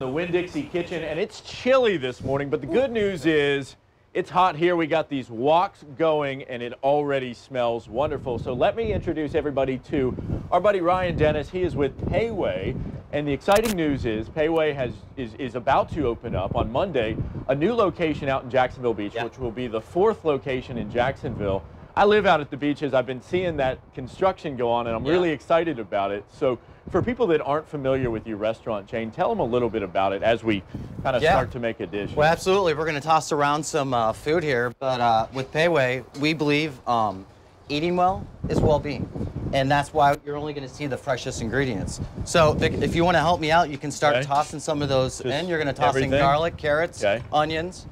the Winn-Dixie kitchen, and it's chilly this morning, but the good news is it's hot here. We got these woks going, and it already smells wonderful. So let me introduce everybody to our buddy Ryan Dennis. He is with Wei, and the exciting news is Wei has is, is about to open up on Monday a new location out in Jacksonville Beach, Yeah. which will be the fourth location in Jacksonville. I live out at the beaches. I've been seeing that construction go on, and I'm Yeah. really excited about it. So, for people that aren't familiar with your restaurant chain, tell them a little bit about it as we kind of Yeah. start to make a dish. Well, absolutely. We're going to toss around some uh, food here, but uh, with Pei Wei, we believe um, eating well is well-being, and that's why you're only going to see the freshest ingredients. So, Vic, if you want to help me out, you can start Okay. tossing some of those Just in. You're going to toss everything? in garlic, carrots, Okay. onions.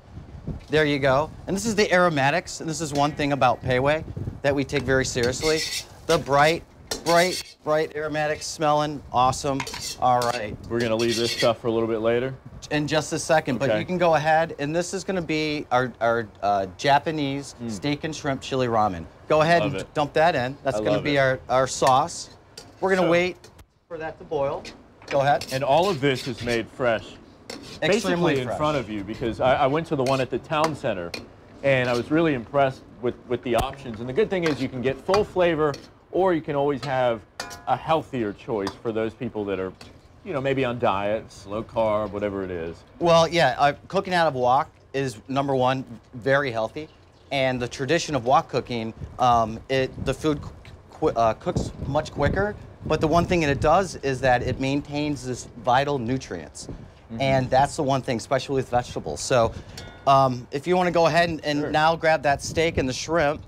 There you go. And this is the aromatics, and this is one thing about Pei Wei that we take very seriously. The bright, bright, bright aromatics smelling awesome. All right. We're going to leave this stuff for a little bit later. in just a second, but you can go ahead, and this is going to be our, our uh, Japanese steak and shrimp chili ramen. Go ahead. Love and it. dump that in. That's going to be it. our, our sauce. We're going to So- wait for that to boil. Go ahead. And all of this is made fresh. Extremely basically in front of you because I, I went to the one at the town center and I was really impressed with, with the options. And the good thing is you can get full flavor or you can always have a healthier choice for those people that are, you know, maybe on diets, low carb, whatever it is. Well, yeah, uh, cooking out of wok is number one, very healthy, and the tradition of wok cooking, um, it the food qu- uh, cooks much quicker. But the one thing that it does is that it maintains this vital nutrients, and that's the one thing, especially with vegetables. So, um, if you want to go ahead and, and Sure. now grab that steak and the shrimp,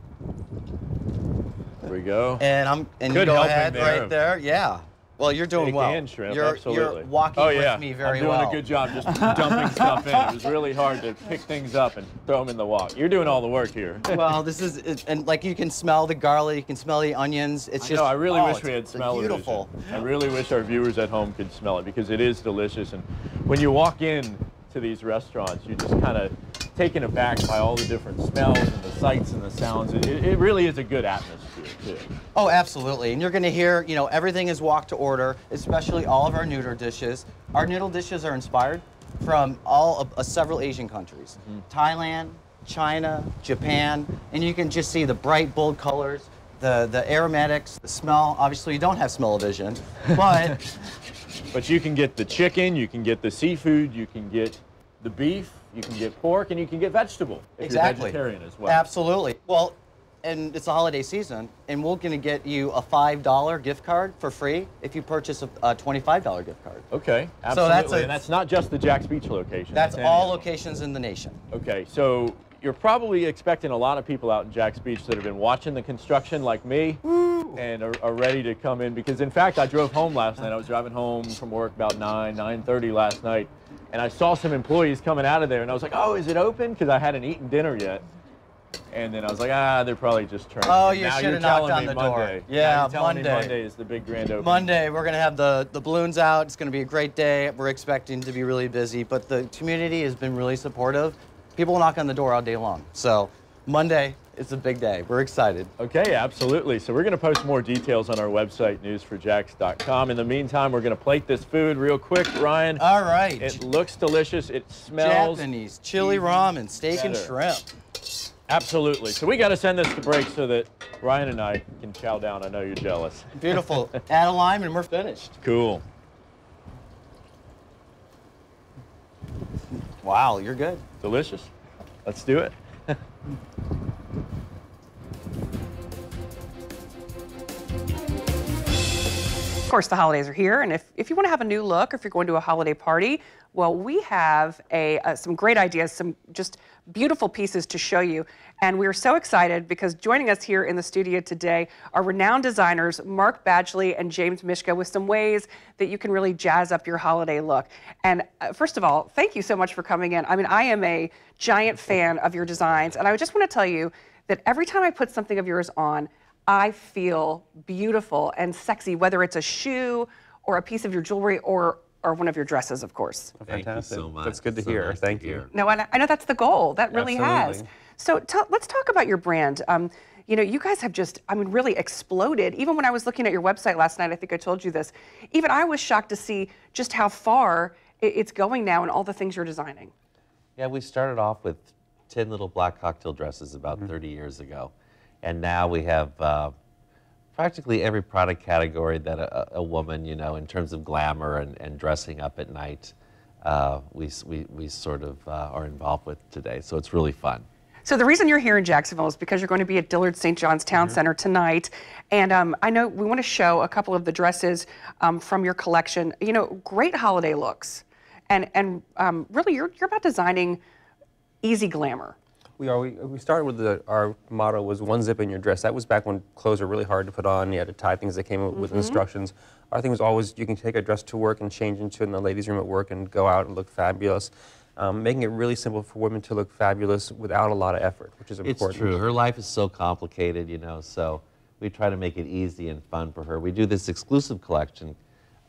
we go. and I'm and Good you go ahead there. right there, yeah. Well, you're doing well. shrimp, you're, absolutely. you're walking oh, with me very well. I'm doing well. a good job just dumping stuff in. It was really hard to pick things up and throw them in the wok. You're doing all the work here. well, this is, it, and like you can smell the garlic, you can smell the onions. It's I just. know, I really oh, wish we had smell Beautiful. I really wish our viewers at home could smell it because it is delicious. And when you walk in to these restaurants, you're just kind of taken aback by all the different smells and the sights and the sounds. It, it really is a good atmosphere too. Oh, absolutely. And you're going to hear, you know, everything is wok to order, especially all of our noodle dishes. Our noodle dishes are inspired from all of uh, several Asian countries Mm-hmm. Thailand, China, Japan, and you can just see the bright, bold colors. The, the aromatics, the smell. Obviously, you don't have smell-o-vision, but But you can get the chicken, you can get the seafood, you can get the beef, you can get pork, and you can get vegetable if exactly. you're vegetarian as well. Absolutely. Well, and it's the holiday season, and we're going to get you a $5 gift card for free if you purchase a, a $25 gift card. Okay, So absolutely. that's a- and that's not just the Jax Beach location. That's any all locations in the nation. Okay, so you're probably expecting a lot of people out in Jax Beach that have been watching the construction like me and are, are ready to come in because in fact I drove home last night. I was driving home from work about 9, 9.30 last night and I saw some employees coming out of there and I was like, oh, is it open? Because I hadn't eaten dinner yet. And then I was like, ah, they're probably just turning. Oh, you shoulda you're knocked on the door. Monday. Now Yeah, Monday. Monday is the big grand opening. Monday, we're going to have the, the balloons out. It's going to be a great day. We're expecting to be really busy, but the community has been really supportive. People will knock on the door all day long. So Monday is a big day. We're excited. Okay, absolutely. So we're going to post more details on our website, news4jax.com. In the meantime, we're going to plate this food real quick, Ryan. All right. It looks delicious. It smells Japanese chili ramen, steak and shrimp. Absolutely. So we got to send this to break so that Ryan and I can chow down. I know you're jealous. Beautiful. Add a lime and we're finished. Cool. Wow, you're good. Delicious. Let's do it. course, the holidays are here, and if, if you want to have a new look, or if you're going to a holiday party, well, we have a uh, some great ideas, some just beautiful pieces to show you. And we're so excited because joining us here in the studio today are renowned designers Mark Badgley and James Mischka with some ways that you can really jazz up your holiday look. And uh, first of all, thank you so much for coming in. I mean, I am a giant fan of your designs, and I just want to tell you that every time I put something of yours on, I feel beautiful and sexy, whether it's a shoe or a piece of your jewelry or or one of your dresses, of course. Thank Fantastic. you so much. That's good to So hear. nice Thank you. hear. No, and I I know that's the goal. That really has. So let's talk about your brand. Um, you know, you guys have just, I mean, really exploded. Even when I was looking at your website last night, I think I told you this. Even I was shocked to see just how far it's going now and all the things you're designing? Yeah, we started off with 10 little black cocktail dresses about 30 years ago. And now we have uh, practically every product category that a, a woman, you know, in terms of glamour and, and dressing up at night, uh, we, we, we sort of uh, are involved with today. So it's really fun. So the reason you're here in Jacksonville is because you're going to be at Dillard St. John's Town Center tonight, and um, I know we want to show a couple of the dresses um, from your collection. You know, great holiday looks, and and um, really you're you're about designing easy glamour. We are. We, we started with the, our motto was one zip in your dress. That was back when clothes were really hard to put on. You had to tie things that came with instructions. Our thing was always you can take a dress to work and change into it in the ladies' room at work and go out and look fabulous. Um, making it really simple for women to look fabulous without a lot of effort, which is important. It's important. true. Her life is so complicated, you know, so we try to make it easy and fun for her. We do this exclusive collection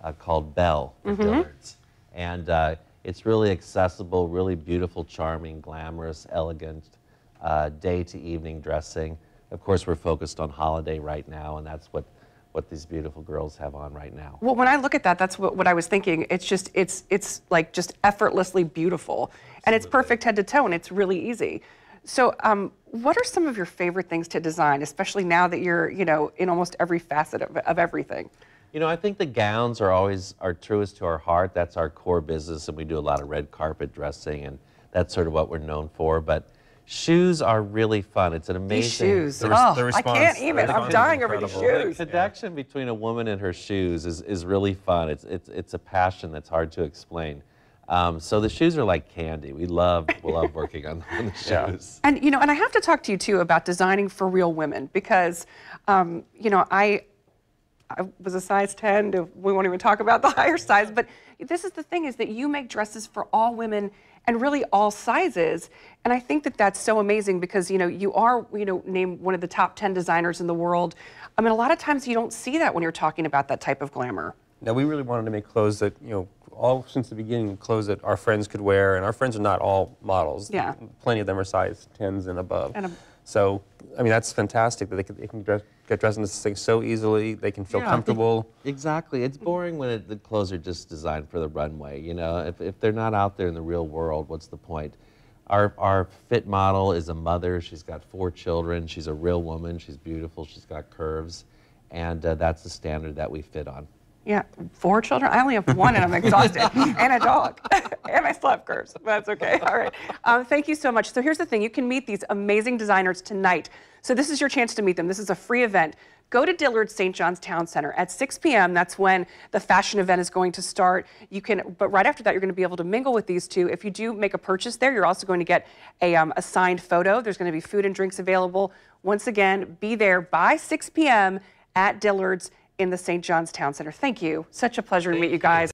uh, called Belle at Dillard's. And uh, it's really accessible, really beautiful, charming, glamorous, elegant, uh, day to evening dressing. Of course, we're focused on holiday right now, and that's what, what these beautiful girls have on right now. Well, when I look at that, that's what, what I was thinking. It's just it's it's like just effortlessly beautiful, and it's perfect head to toe, and it's really easy. So, um, what are some of your favorite things to design, especially now that you're you know in almost every facet of, of everything? You know, I think the gowns are always are truest to our heart. That's our core business, and we do a lot of red carpet dressing, and that's sort of what we're known for. But shoes are really fun. It's an amazing These shoes. The oh, the I can't even. I'm dying over these shoes. The connection between a woman and her shoes is, is really fun. It's, it's, it's a passion that's hard to explain. Um, so the shoes are like candy. We love, we love working on, on the Yeah. shoes. And you know, and I have to talk to you too about designing for real women because, um, you know, I, I was a size 10. to- We won't even talk about the higher size, but this is the thing: is that you make dresses for all women and really all sizes. And I think that that's so amazing because you know you are you know named one of the top 10 designers in the world. I mean, a lot of times you don't see that when you're talking about that type of glamour. Now we really wanted to make clothes that you know all since the beginning clothes that our friends could wear, and our friends are not all models. Yeah. plenty of them are size tens and above. And so I mean that's fantastic that they can, they can dress, get dressed in this thing so easily. They can feel Yeah, comfortable. Exactly. It's boring when it, the clothes are just designed for the runway. You know, if, if they're not out there in the real world, what's the point? Our, our fit model is a mother. She's got four children. She's a real woman. She's beautiful. She's got curves. And uh, that's the standard that we fit on. Yeah, four children. I only have one, and I'm exhausted, and a dog, and I still have curves. but That's okay. All right. Um, thank you so much. So here's the thing: you can meet these amazing designers tonight. So this is your chance to meet them. This is a free event. Go to Dillard St. John's Town Center at 6 p.m. That's when the fashion event is going to start. You can, but right after that, you're going to be able to mingle with these two. If you do make a purchase there, you're also going to get a, um, a signed photo. There's going to be food and drinks available. Once again, be there by 6 p.m. at Dillard's in the St. John's Town Center. Thank you. Such a pleasure to meet you guys.